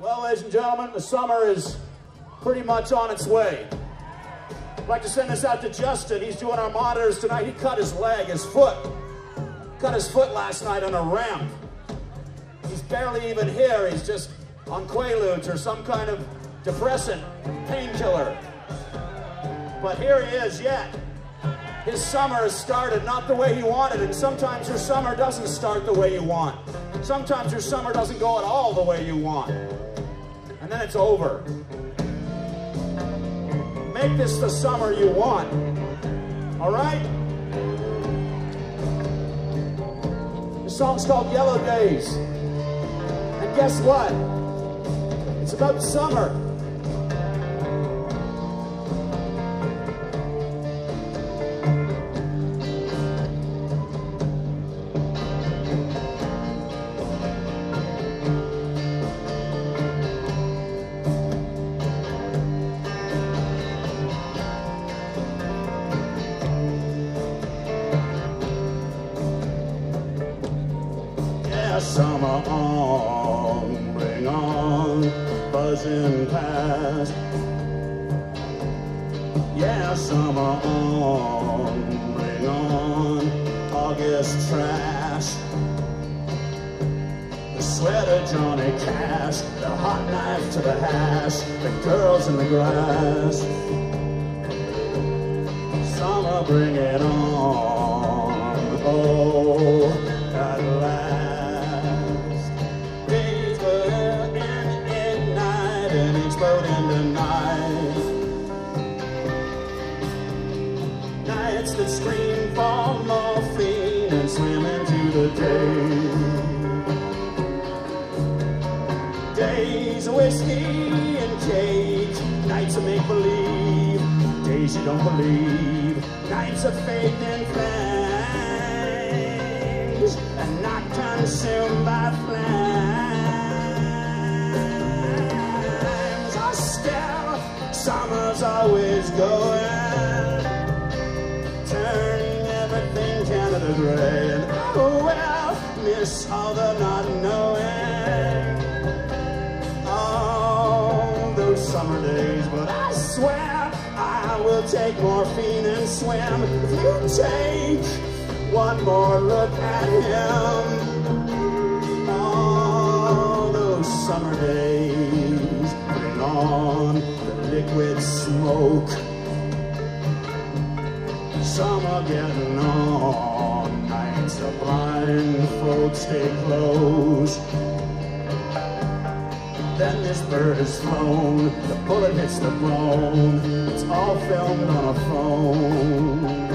Well, ladies and gentlemen, the summer is pretty much on its way. I'd like to send this out to Justin. He's doing our monitors tonight. He cut his leg, his foot. Cut his foot last night on a ramp. He's barely even here. He's just on Quaaludes or some kind of depressant painkiller. But here he is yet. His summer has started not the way he wanted, and sometimes your summer doesn't start the way you want. Sometimes your summer doesn't go at all the way you want. And then it's over. Make this the summer you want. All right? The song's called Yellow Days. And guess what? It's about summer. Summer on, bring on, buzzing past. Yeah, summer on, bring on, August trash. The sweater Johnny Cash, the hot knife to the hash, the girls in the grass. Summer, bring it on, oh, Nights that scream for morphine and swim into the day. Days of whiskey and cage, nights of make believe, days you don't believe, nights of faith in flames, and not consumed by flames. Are still, summer's always going, all the not knowing all those summer days, but I swear I will take morphine and swim if you take one more look at him. All those summer days, bring on the liquid smoke. Summer getting on, nights of blind folks stay close. Then this bird is flown, the bullet hits the bone. It's all filmed on a phone.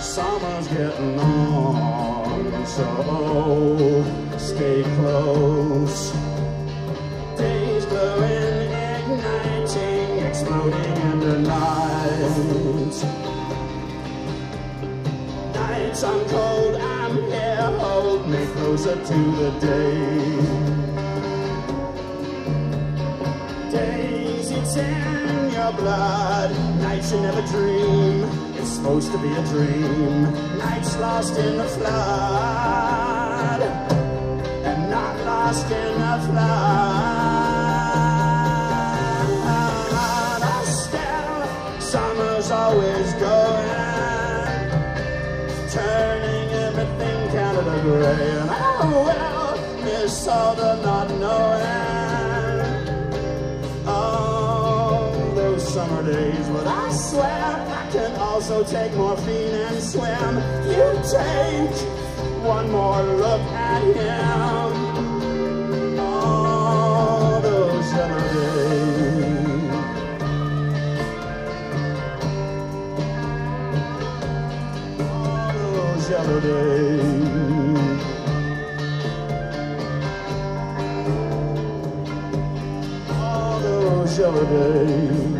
Summer's getting on, so stay close. Nights I'm cold, I'm here, hold me closer to the day. Days it's in your blood. Nights you never dream. It's supposed to be a dream. Nights lost in the flood. And not lost in the flood. And oh well, miss all the not knowing all those summer days. But I swear I can also take morphine and swim. You take one more look at him. All those summer days. Yellow days. All those yellow days.